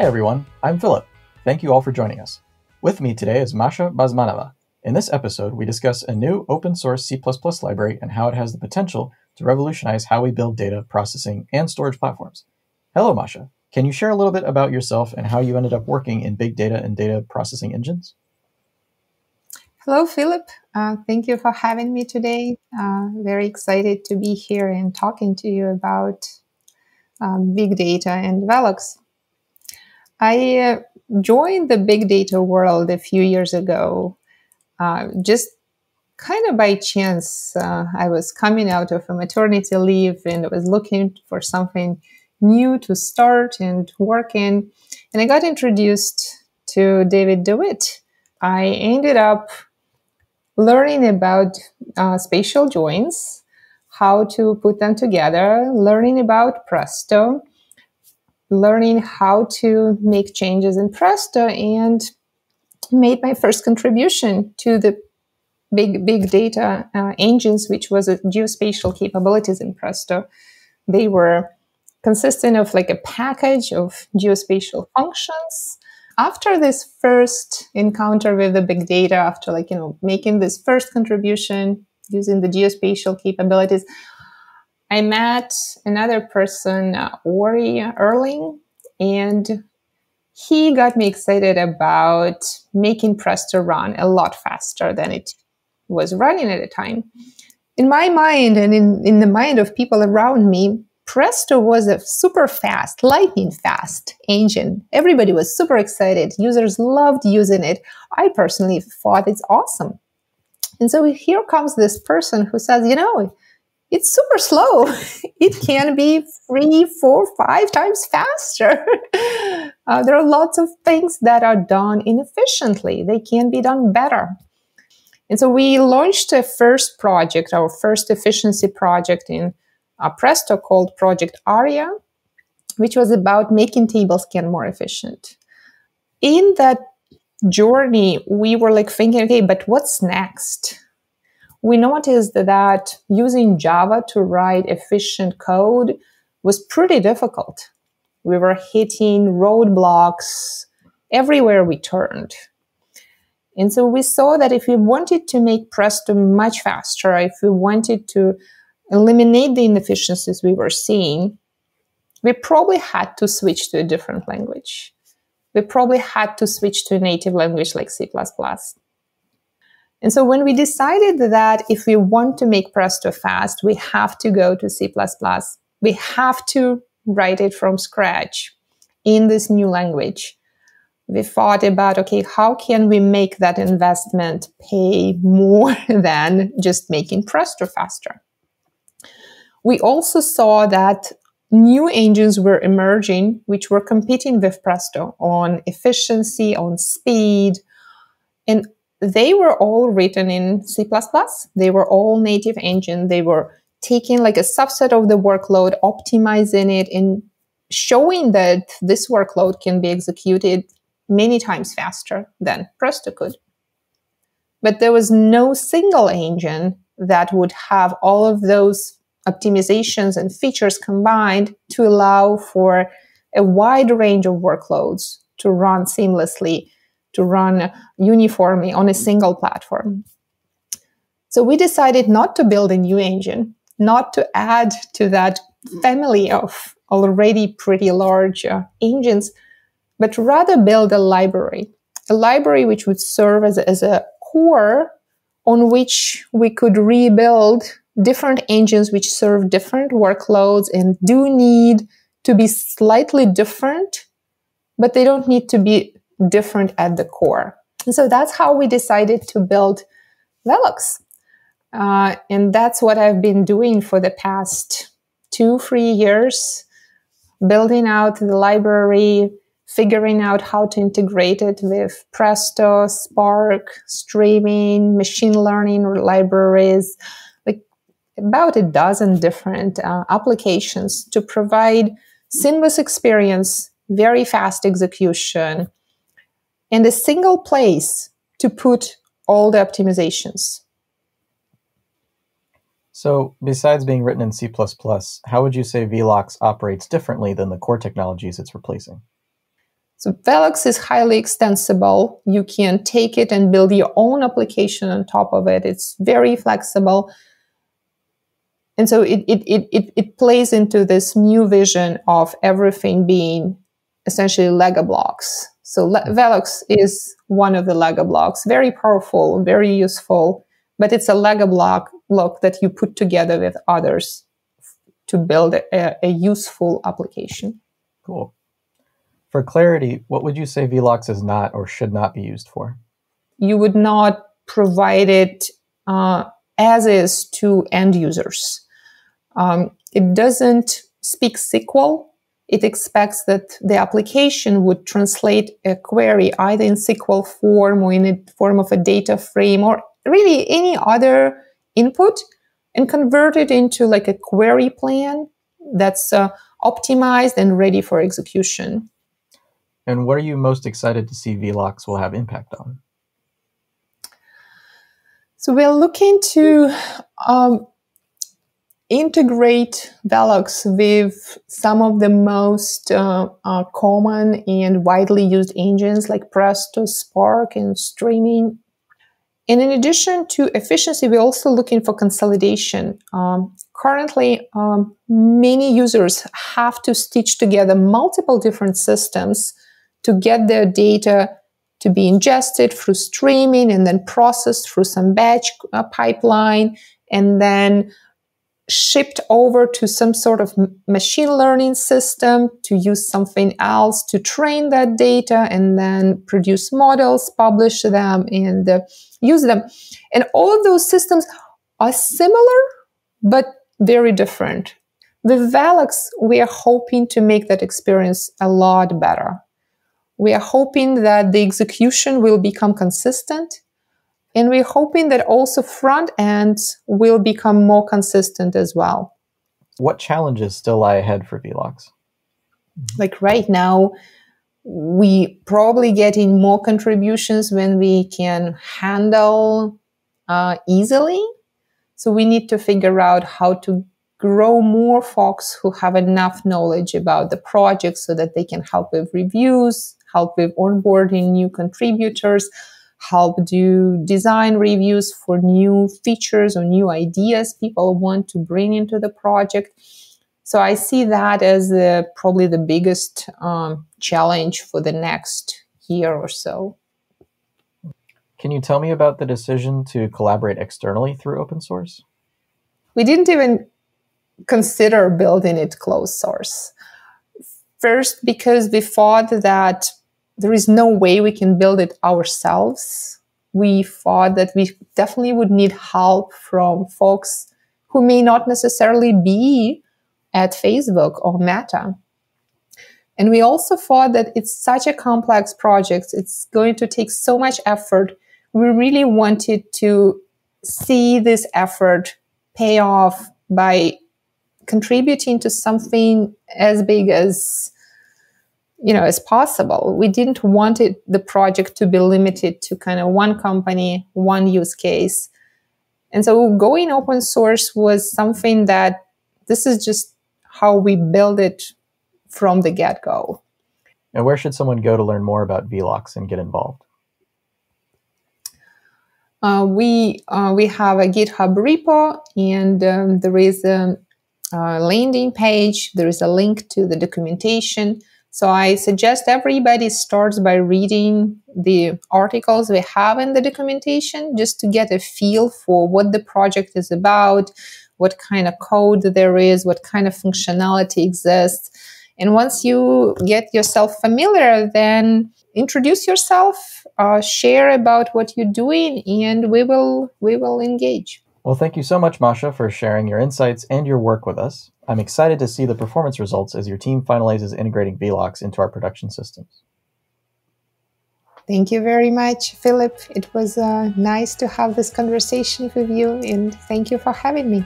Hi everyone, I'm Philip. Thank you all for joining us. With me today is Masha Basmanova. In this episode, we discuss a new open source C++ library and how it has the potential to revolutionize how we build data processing and storage platforms. Hello, Masha. Can you share a little bit about yourself and how you ended up working in big data and data processing engines? Hello, Philip. Uh, thank you for having me today. Uh, very excited to be here and talking to you about um, big data and Velox. I uh, joined the big data world a few years ago, uh, just kind of by chance. Uh, I was coming out of a maternity leave and I was looking for something new to start and work in. And I got introduced to David DeWitt. I ended up learning about uh, spatial joins, how to put them together, learning about Presto, learning how to make changes in Presto, and made my first contribution to the big big data uh, engines, which was a geospatial capabilities in Presto. They were consisting of like a package of geospatial functions after this first encounter with the big data, after like, you know, making this first contribution using the geospatial capabilities, I met another person, uh, Orri Erling, and he got me excited about making Presto run a lot faster than it was running at the time. In my mind and in, in the mind of people around me, Presto was a super fast, lightning fast engine. Everybody was super excited. Users loved using it. I personally thought it's awesome. And so here comes this person who says, you know, it's super slow. it can be three, four, five times faster. uh, there are lots of things that are done inefficiently. They can be done better. And so we launched a first project, our first efficiency project in a Presto called Project Aria, which was about making TableScan more efficient. In that journey, we were like thinking, okay, but what's next? We noticed that using Java to write efficient code was pretty difficult. We were hitting roadblocks everywhere we turned. And so we saw that if we wanted to make Presto much faster, if we wanted to eliminate the inefficiencies we were seeing, we probably had to switch to a different language. We probably had to switch to a native language like C++. And so when we decided that if we want to make Presto fast, we have to go to C++, we have to write it from scratch in this new language. We thought about, okay, how can we make that investment pay more than just making Presto faster? We also saw that new engines were emerging, which were competing with Presto on efficiency, on speed, and they were all written in C++. They were all native engine. They were taking like a subset of the workload, optimizing it, and showing that this workload can be executed many times faster than Presto could. But there was no single engine that would have all of those optimizations and features combined to allow for a wide range of workloads to run seamlessly, to run uniformly on a single platform. So we decided not to build a new engine, not to add to that family of already pretty large uh, engines, but rather build a library, a library which would serve as, as a core on which we could rebuild different engines which serve different workloads and do need to be slightly different, but they don't need to be different at the core. And so that's how we decided to build Velox. Uh, and that's what I've been doing for the past two, three years, building out the library, figuring out how to integrate it with Presto, Spark, streaming, machine learning libraries, like about a dozen different uh, applications to provide seamless experience, very fast execution, and a single place to put all the optimizations. So, besides being written in C++, how would you say Velox operates differently than the core technologies it's replacing? So Velox is highly extensible. You can take it and build your own application on top of it. It's very flexible. And so it, it, it, it, it plays into this new vision of everything being essentially Lego blocks. So Le- Velox is one of the Lego blocks, very powerful, very useful, but it's a Lego block, block that you put together with others to build a, a useful application. Cool. For clarity, what would you say Velox is not or should not be used for? You would not provide it uh, as is to end users. Um, it doesn't speak SQL. It expects that the application would translate a query either in SQL form or in the form of a data frame or really any other input and convert it into like a query plan that's uh, optimized and ready for execution. And what are you most excited to see Velox will have impact on? So we're looking to um, integrate Velox with some of the most uh, uh, common and widely used engines like Presto, Spark, and Streaming. And in addition to efficiency, we're also looking for consolidation. Um, currently, um, many users have to stitch together multiple different systems to get their data to be ingested through streaming and then processed through some batch uh, pipeline and then shipped over to some sort of machine learning system to use something else to train that data and then produce models, publish them, and uh, use them. And all of those systems are similar, but very different. With Velox, we are hoping to make that experience a lot better. We are hoping that the execution will become consistent. And we're hoping that also front ends will become more consistent as well. What challenges still lie ahead for Velox? Like right now, we probably getting more contributions when we can handle uh, easily. So we need to figure out how to grow more folks who have enough knowledge about the project so that they can help with reviews, help with onboarding new contributors, help do design reviews for new features or new ideas people want to bring into the project. So I see that as the, probably the biggest um, challenge for the next year or so. Can you tell me about the decision to collaborate externally through open source? We didn't even consider building it closed source. First, because we thought that there is no way we can build it ourselves. We thought that we definitely would need help from folks who may not necessarily be at Facebook or Meta. And we also thought that it's such a complex project. It's going to take so much effort. We really wanted to see this effort pay off by contributing to something as big as you know as possible. We didn't want it the project to be limited to kind of one company one use case. And so going open source was something that this is just how we build it from the get-go. And where should someone go to learn more about velox and get involved? Uh, we uh, we have a github repo and um, there is a, a landing page. There is a link to the documentation so I suggest everybody starts by reading the articles we have in the documentation just to get a feel for what the project is about, what kind of code there is, what kind of functionality exists. And once you get yourself familiar, then introduce yourself, uh, share about what you're doing, and we will we will engage. Well, thank you so much, Masha, for sharing your insights and your work with us. I'm excited to see the performance results as your team finalizes integrating Velox into our production systems. Thank you very much, Philip. It was uh, nice to have this conversation with you, and thank you for having me.